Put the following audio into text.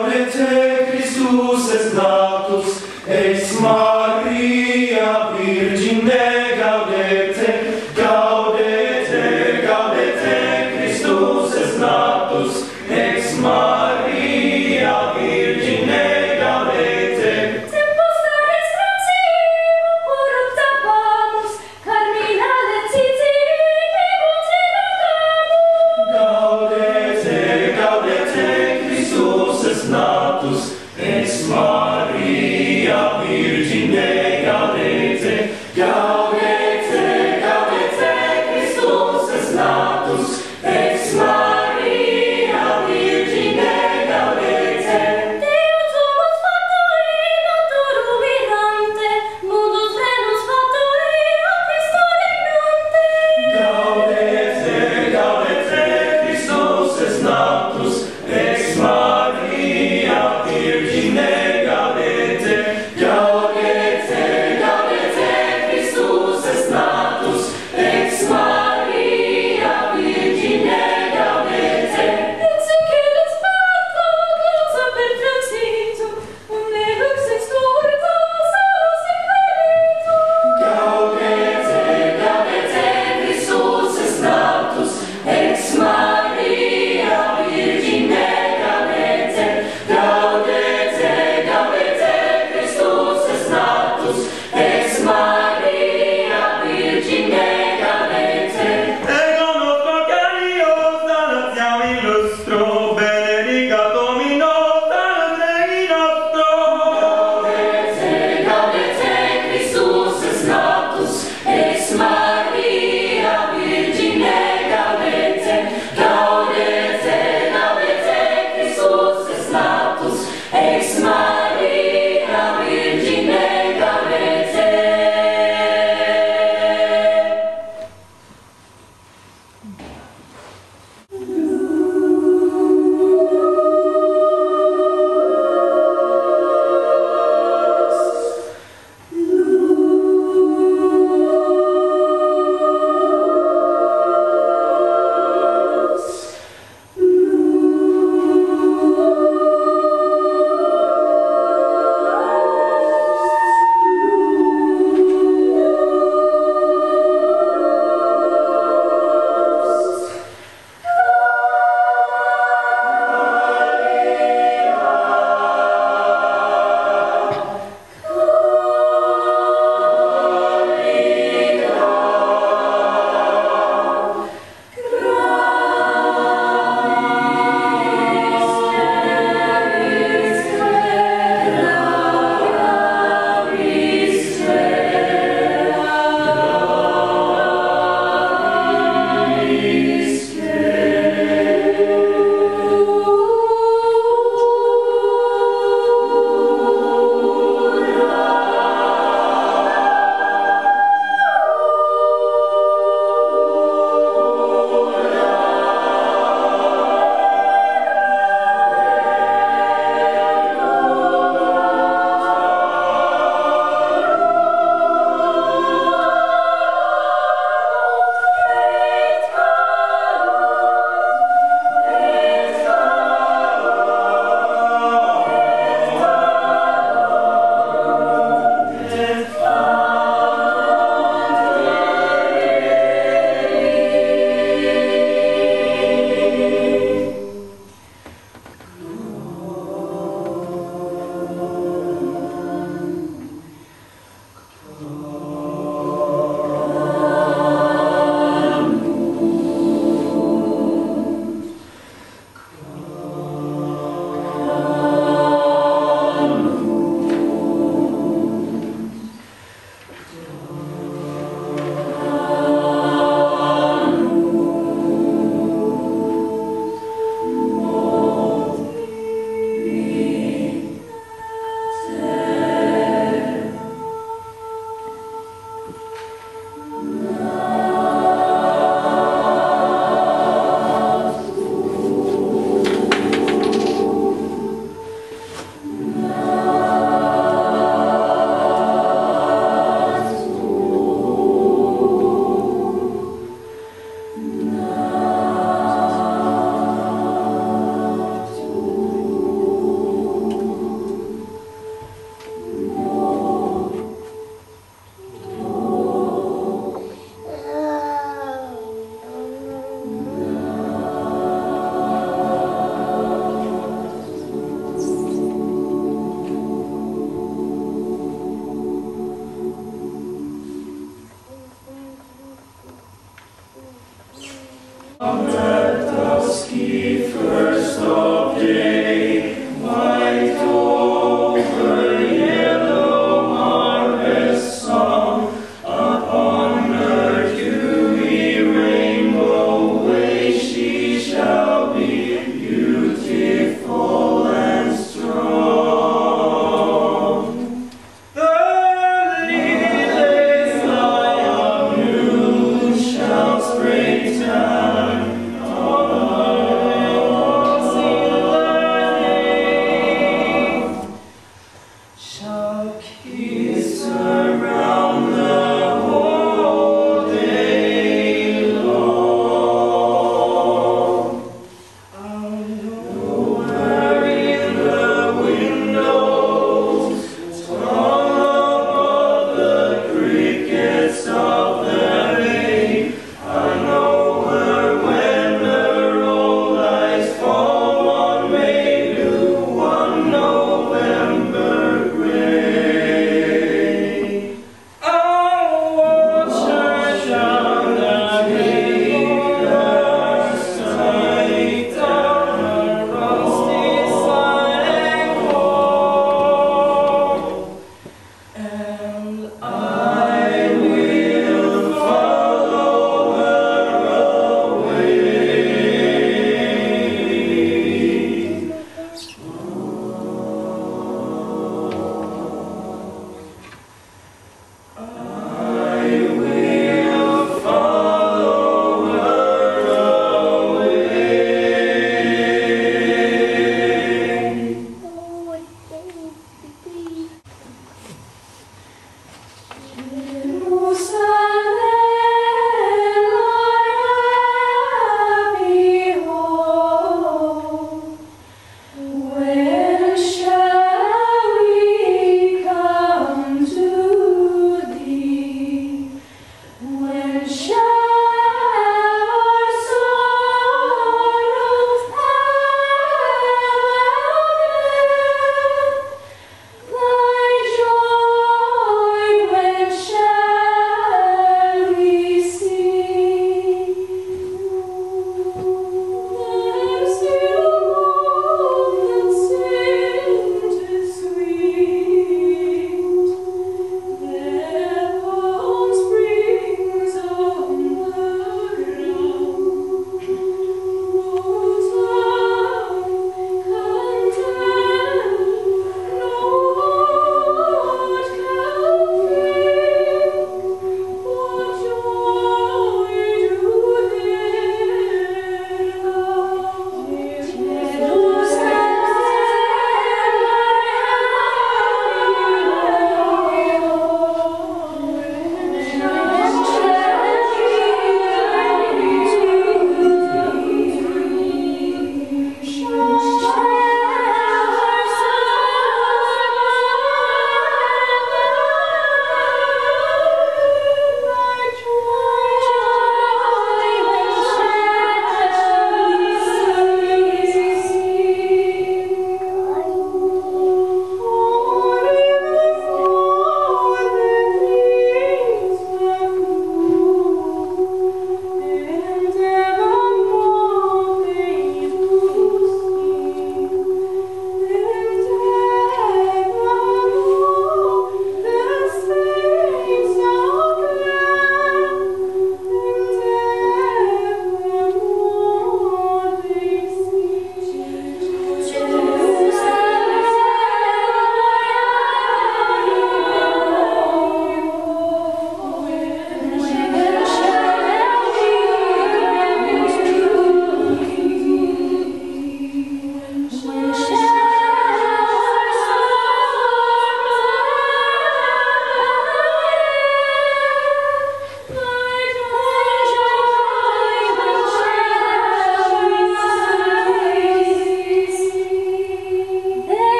Rece Christus est natus,